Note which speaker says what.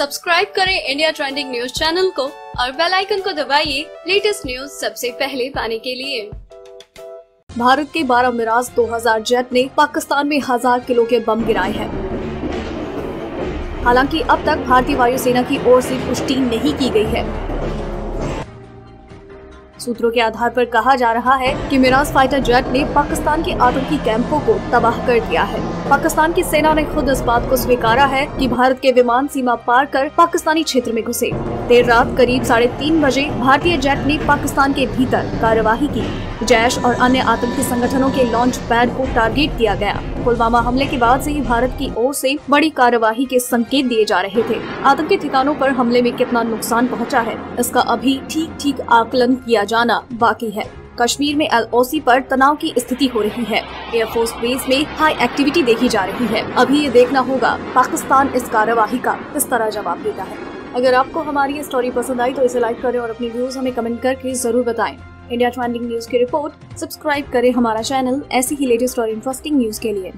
Speaker 1: Subscribe करें India trending news channel को और बेल आइकन को दबाइए लेटेस्ट न्यूज़ सबसे पहले पाने के लिए।
Speaker 2: भारत के 12 मिराज 2000 जेट ने पाकिस्तान में हज़ार किलो के बम गिराए हैं। हालाँकि अब तक भारतीय वायुसेना की ओर से पुष्टि नहीं की गई है। सूत्रों के आधार पर कहा जा रहा है कि मिराज फाइटर जेट ने पाकिस्तान के आतंकी कैंपों को तबाह कर दिया है। पाकिस्तान की सेना ने खुद इस बात को स्वीकारा है कि भारत के विमान सीमा पार कर पाकिस्तानी क्षेत्र में घुसे। देर रात करीब साढ़े तीन बजे भारतीय जेट ने पाकिस्तान के भीतर कार्यवाही की। जैश और अन्य आतंकी संगठनों के लॉन्च पैड को टारगेट किया गया। पुलवामा हमले के बाद से ही भारत की ओर से बड़ी कार्यवाही के संकेत दिए जा रहे थे। आतंकी ठिकानों पर हमले में कितना नुकसान पहुँचा है, इसका अभी ठीक ठीक आकलन किया जाना बाकी है। कश्मीर में एल पर तनाव की स्थिति हो रही है। एयरफोर्स बेस में हाई एक्टिविटी देखी जा रही है। अभी ये देखना होगा, पाकिस्तान इस कार्यवाही का किस तरह जवाब देता है। अगर आपको हमारी ये स्टोरी पसंद आई तो इसे लाइक करें और अपनी व्यूज़ हमें कमेंट करके ज़रूर बताएँ। इंडिया ट्रेंडिंग न्यूज़ की रिपोर्ट सब्सक्राइब करें हमारा चैनल ऐसी ही लेटेस्ट और इंटरेस्टिंग न्यूज़ के लिए।